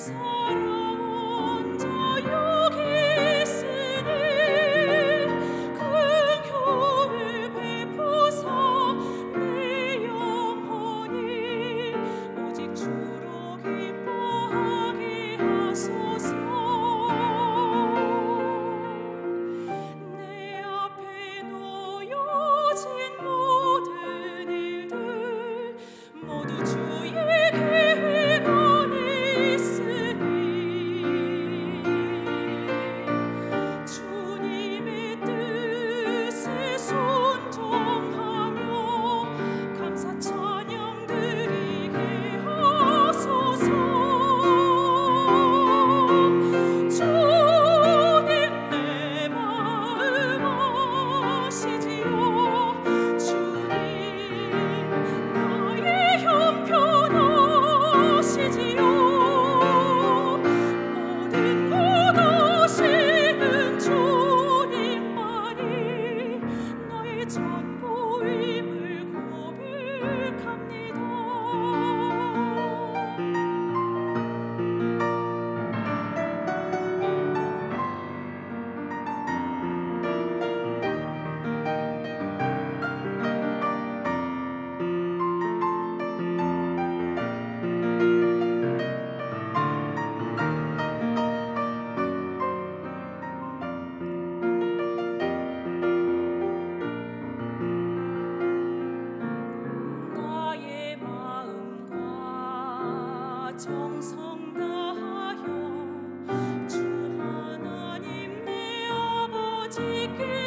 tesouro. 정성다하여 주 하나님 내 아버지께 그